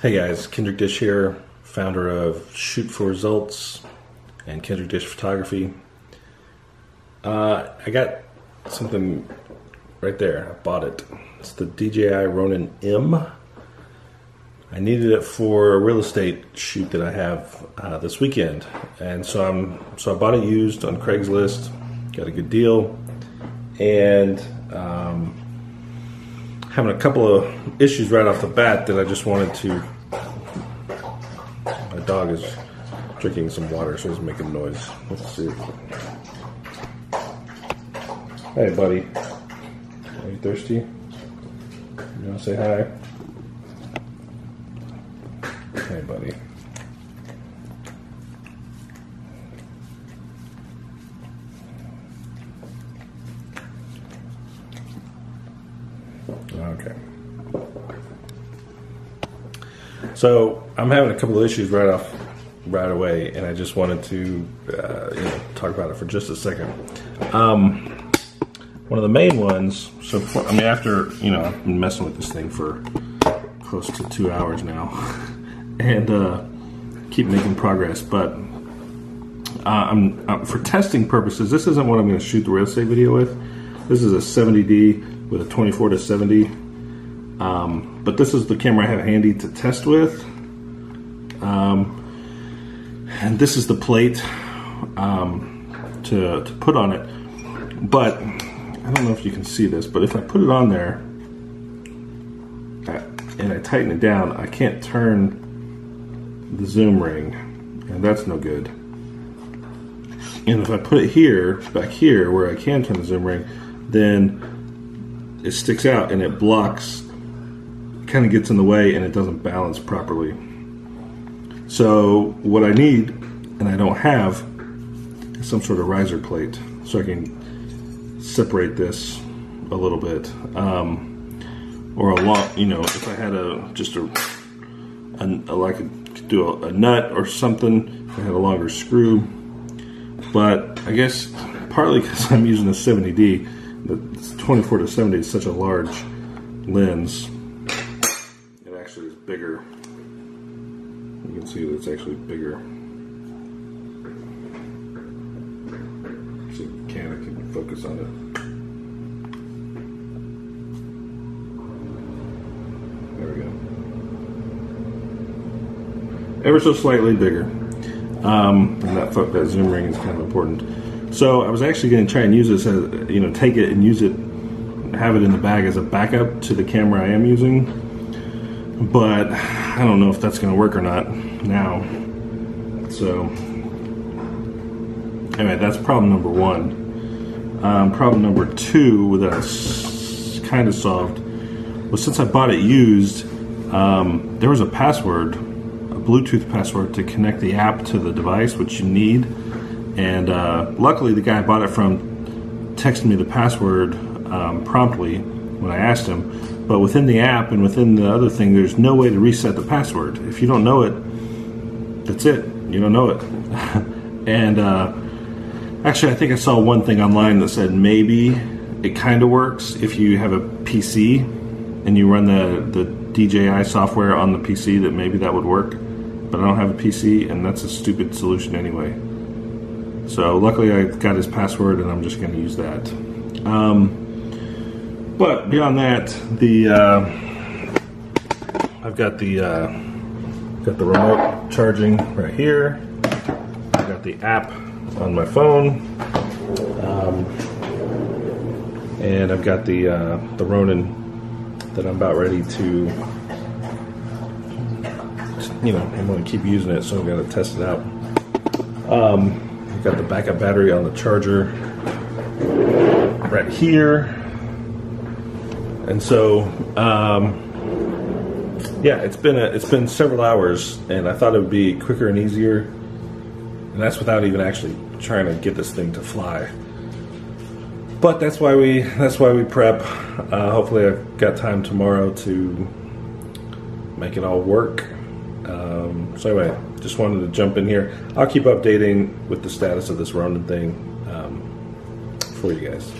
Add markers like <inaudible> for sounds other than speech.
Hey guys, Kendrick Dish here, founder of Shoot for Results and Kendrick Dish Photography. Uh, I got something right there. I bought it. It's the DJI Ronin M. I needed it for a real estate shoot that I have uh, this weekend, and so I'm so I bought it used on Craigslist. Got a good deal, and um, having a couple of issues right off the bat that I just wanted to. My dog is drinking some water, so he's making noise. Let's see. Hey, buddy. Are you thirsty? You want to say hi? Hey, buddy. Okay. So I'm having a couple of issues right off, right away, and I just wanted to uh, you know, talk about it for just a second. Um, one of the main ones. So I mean, after you know, I've been messing with this thing for close to two hours now, <laughs> and uh, keep making progress. But uh, I'm uh, for testing purposes. This isn't what I'm going to shoot the real estate video with. This is a 70D with a 24 to 70. Um, but this is the camera I have handy to test with. Um, and this is the plate um, to, to put on it. But I don't know if you can see this, but if I put it on there and I tighten it down, I can't turn the zoom ring, and that's no good. And if I put it here, back here, where I can turn the zoom ring, then it sticks out and it blocks, kind of gets in the way and it doesn't balance properly. So what I need, and I don't have, is some sort of riser plate so I can separate this a little bit. Um, or a lot, you know, if I had a, just a, a, a like a, could do a, a nut or something, I had a longer screw. But I guess partly because I'm using a 70D, the 24 to 70 is such a large lens. It actually is bigger. You can see that it's actually bigger. If the camera can focus on it. There we go. Ever so slightly bigger. Um, and that, that zoom ring is kind of important. So I was actually going to try and use this as, you know, take it and use it, have it in the bag as a backup to the camera I am using. But I don't know if that's going to work or not now. So anyway, that's problem number one. Um, problem number two that I kind of solved was since I bought it used, um, there was a password, a Bluetooth password to connect the app to the device, which you need. And uh, luckily, the guy I bought it from texted me the password um, promptly when I asked him. But within the app and within the other thing, there's no way to reset the password. If you don't know it, that's it. You don't know it. <laughs> and uh, actually, I think I saw one thing online that said maybe it kind of works if you have a PC and you run the, the DJI software on the PC, that maybe that would work. But I don't have a PC, and that's a stupid solution anyway. So luckily I got his password and I'm just going to use that. Um, but beyond that, the uh, I've got the uh, got the remote charging right here. I've got the app on my phone, um, and I've got the uh, the Ronin that I'm about ready to. You know, I'm going to keep using it, so I've got to test it out. Um, I've got the backup battery on the charger right here. And so, um, yeah, it's been a, it's been several hours, and I thought it would be quicker and easier, and that's without even actually trying to get this thing to fly. But that's why we that's why we prep. Uh, hopefully, I've got time tomorrow to make it all work. Um, so anyway, just wanted to jump in here. I'll keep updating with the status of this Ronin thing um, for you guys.